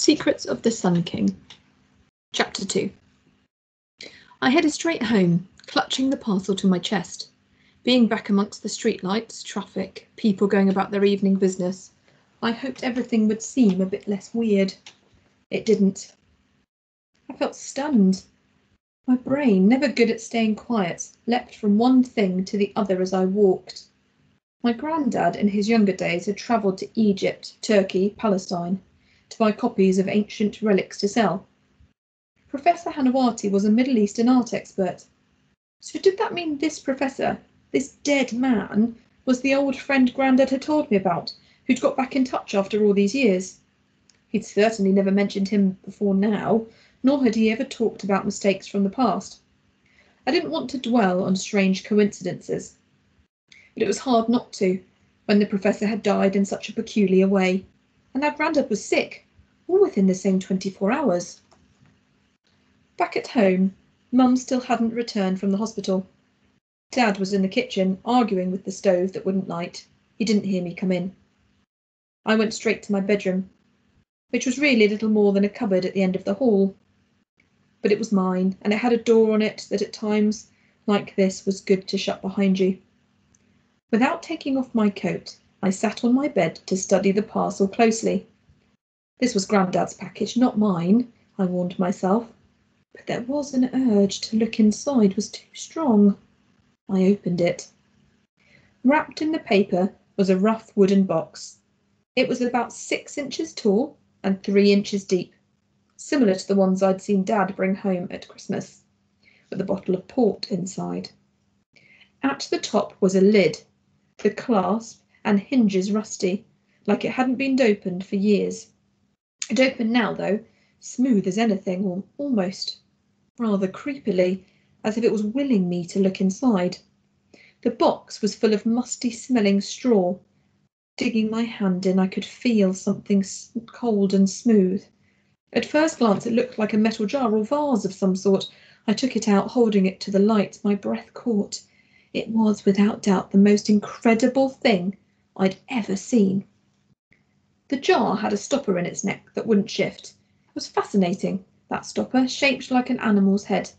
Secrets of the Sun King. Chapter 2 I headed straight home, clutching the parcel to my chest. Being back amongst the streetlights, traffic, people going about their evening business, I hoped everything would seem a bit less weird. It didn't. I felt stunned. My brain, never good at staying quiet, leapt from one thing to the other as I walked. My granddad, in his younger days, had travelled to Egypt, Turkey, Palestine to buy copies of ancient relics to sell. Professor Hanawati was a Middle Eastern art expert. So did that mean this professor, this dead man, was the old friend Grandad had told me about, who'd got back in touch after all these years? He'd certainly never mentioned him before now, nor had he ever talked about mistakes from the past. I didn't want to dwell on strange coincidences, but it was hard not to, when the professor had died in such a peculiar way, and our Grandad was sick, all within the same 24 hours. Back at home, Mum still hadn't returned from the hospital. Dad was in the kitchen, arguing with the stove that wouldn't light. He didn't hear me come in. I went straight to my bedroom, which was really little more than a cupboard at the end of the hall. But it was mine, and it had a door on it that at times like this was good to shut behind you. Without taking off my coat, I sat on my bed to study the parcel closely. This was Grandad's package, not mine, I warned myself, but there was an urge to look inside was too strong. I opened it. Wrapped in the paper was a rough wooden box. It was about six inches tall and three inches deep, similar to the ones I'd seen Dad bring home at Christmas, with a bottle of port inside. At the top was a lid, the clasp and hinges rusty, like it hadn't been opened for years. It opened now, though, smooth as anything, or almost rather creepily, as if it was willing me to look inside. The box was full of musty smelling straw. Digging my hand in, I could feel something cold and smooth. At first glance, it looked like a metal jar or vase of some sort. I took it out, holding it to the light. My breath caught. It was, without doubt, the most incredible thing I'd ever seen. The jar had a stopper in its neck that wouldn't shift. It was fascinating, that stopper, shaped like an animal's head,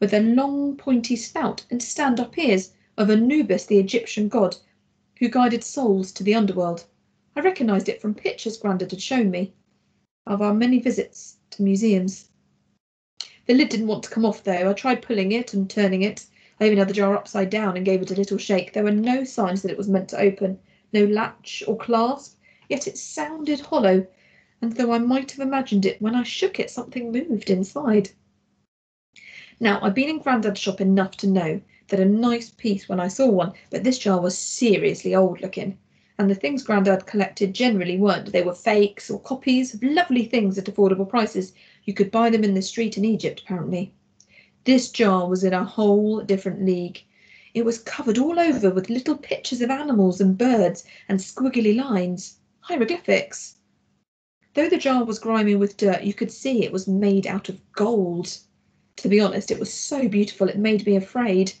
with a long pointy snout and stand-up ears of Anubis, the Egyptian god, who guided souls to the underworld. I recognised it from pictures Grandad had shown me of our many visits to museums. The lid didn't want to come off though. I tried pulling it and turning it. I even had the jar upside down and gave it a little shake. There were no signs that it was meant to open no latch or clasp, yet it sounded hollow, and though I might have imagined it, when I shook it something moved inside. Now, I've been in Grandad's shop enough to know that a nice piece when I saw one, but this jar was seriously old looking, and the things Grandad collected generally weren't. They were fakes or copies of lovely things at affordable prices. You could buy them in the street in Egypt, apparently. This jar was in a whole different league. It was covered all over with little pictures of animals and birds and squiggly lines, hieroglyphics. Though the jar was grimy with dirt, you could see it was made out of gold. To be honest, it was so beautiful it made me afraid.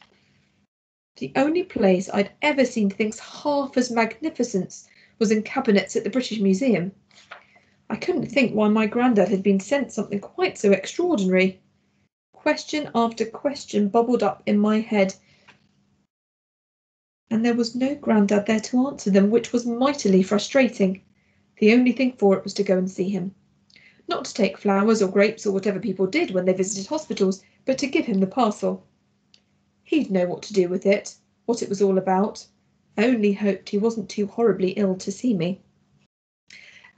The only place I'd ever seen things half as magnificent was in cabinets at the British Museum. I couldn't think why my grandad had been sent something quite so extraordinary. Question after question bubbled up in my head and there was no Grandad there to answer them, which was mightily frustrating. The only thing for it was to go and see him. Not to take flowers or grapes or whatever people did when they visited hospitals, but to give him the parcel. He'd know what to do with it, what it was all about. I only hoped he wasn't too horribly ill to see me.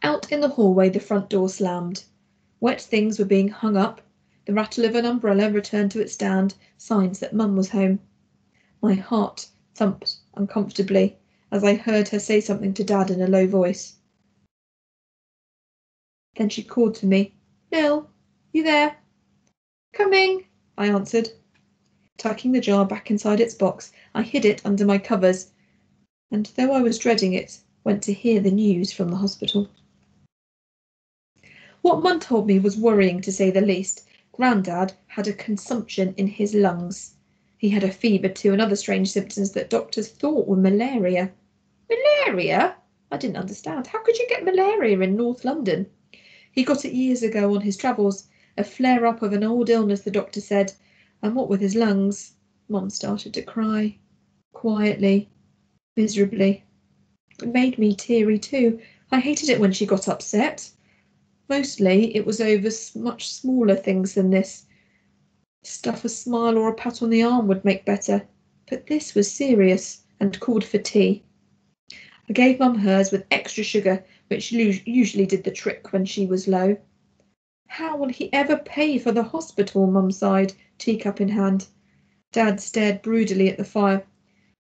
Out in the hallway the front door slammed. Wet things were being hung up. The rattle of an umbrella returned to its stand, signs that Mum was home. My heart thumped uncomfortably as I heard her say something to Dad in a low voice. Then she called to me, Lil, you there? Coming, I answered. Tucking the jar back inside its box, I hid it under my covers, and though I was dreading it, went to hear the news from the hospital. What Mum told me was worrying to say the least. Grandad had a consumption in his lungs. He had a fever too, and other strange symptoms that doctors thought were malaria. Malaria? I didn't understand. How could you get malaria in North London? He got it years ago on his travels, a flare up of an old illness, the doctor said, and what with his lungs. Mum started to cry, quietly, miserably. It made me teary too. I hated it when she got upset. Mostly it was over much smaller things than this. Stuff a smile or a pat on the arm would make better, but this was serious and called for tea. I gave Mum hers with extra sugar, which usually did the trick when she was low. How will he ever pay for the hospital? Mum sighed, teacup in hand. Dad stared broodily at the fire.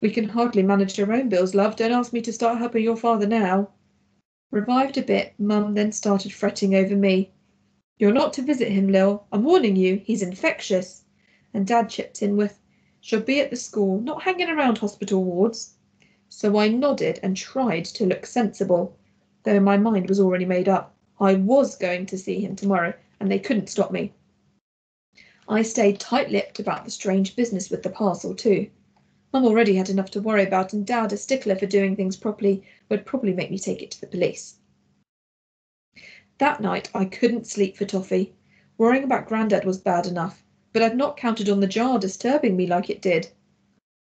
We can hardly manage our own bills, love. Don't ask me to start helping your father now. Revived a bit, Mum then started fretting over me. You're not to visit him, Lil. I'm warning you, he's infectious. And Dad chipped in with, She'll be at the school, not hanging around hospital wards. So I nodded and tried to look sensible, though my mind was already made up. I was going to see him tomorrow, and they couldn't stop me. I stayed tight-lipped about the strange business with the parcel, too. Mum already had enough to worry about, and Dad, a stickler for doing things properly, would probably make me take it to the police. That night I couldn't sleep for Toffee. Worrying about Grandad was bad enough, but I'd not counted on the jar disturbing me like it did.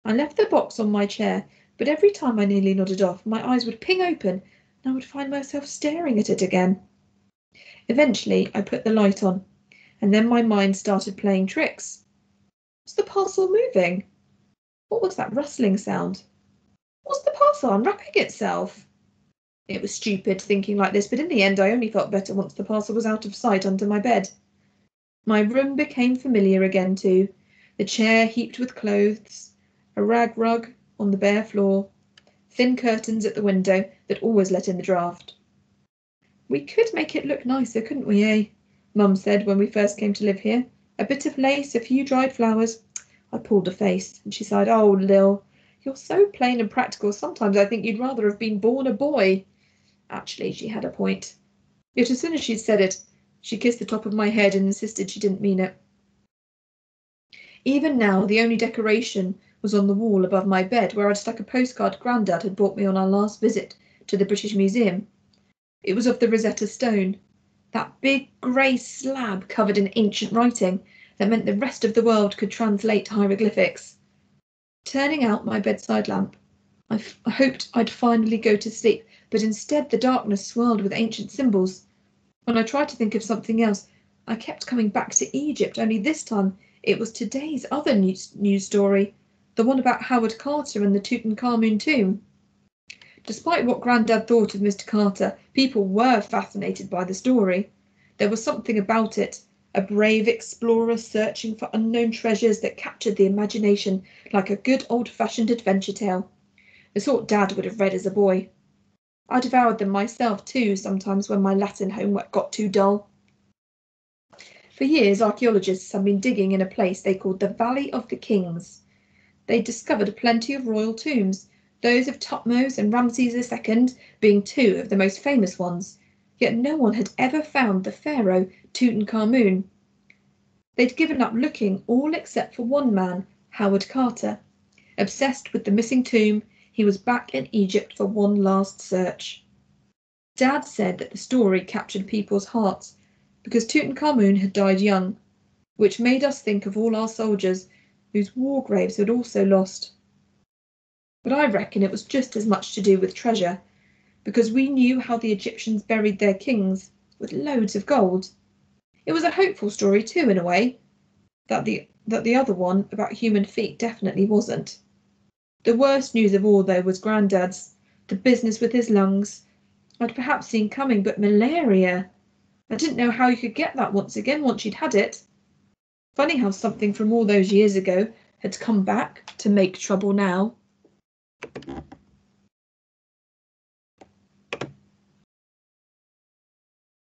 I left the box on my chair, but every time I nearly nodded off, my eyes would ping open, and I would find myself staring at it again. Eventually I put the light on, and then my mind started playing tricks. Was the parcel moving? What was that rustling sound? Was the parcel unwrapping itself? It was stupid thinking like this, but in the end I only felt better once the parcel was out of sight under my bed. My room became familiar again too. The chair heaped with clothes, a rag rug on the bare floor, thin curtains at the window that always let in the draught. We could make it look nicer, couldn't we, eh? Mum said when we first came to live here. A bit of lace, a few dried flowers, I pulled a face, and she sighed, Oh, Lil, you're so plain and practical, sometimes I think you'd rather have been born a boy. Actually, she had a point. Yet as soon as she'd said it, she kissed the top of my head and insisted she didn't mean it. Even now, the only decoration was on the wall above my bed, where I'd stuck a postcard Grandad had bought me on our last visit to the British Museum. It was of the Rosetta Stone, that big grey slab covered in ancient writing that meant the rest of the world could translate hieroglyphics. Turning out my bedside lamp, I, hoped I'd finally go to sleep, but instead the darkness swirled with ancient symbols. When I tried to think of something else, I kept coming back to Egypt, only this time it was today's other news, news story, the one about Howard Carter and the Tutankhamun tomb. Despite what Grandad thought of Mr. Carter, people were fascinated by the story. There was something about it a brave explorer searching for unknown treasures that captured the imagination like a good old-fashioned adventure tale. The sort Dad would have read as a boy. I devoured them myself too, sometimes when my Latin homework got too dull. For years, archaeologists have been digging in a place they called the Valley of the Kings. They discovered plenty of royal tombs, those of Thutmose and Ramses II being two of the most famous ones, yet no one had ever found the pharaoh Tutankhamun. They'd given up looking all except for one man, Howard Carter. Obsessed with the missing tomb, he was back in Egypt for one last search. Dad said that the story captured people's hearts because Tutankhamun had died young, which made us think of all our soldiers whose war graves had also lost. But I reckon it was just as much to do with treasure, because we knew how the Egyptians buried their kings with loads of gold. It was a hopeful story too, in a way. That the that the other one about human feet definitely wasn't. The worst news of all, though, was Grandad's the business with his lungs. I'd perhaps seen coming, but malaria. I didn't know how you could get that once again once you'd had it. Funny how something from all those years ago had come back to make trouble now.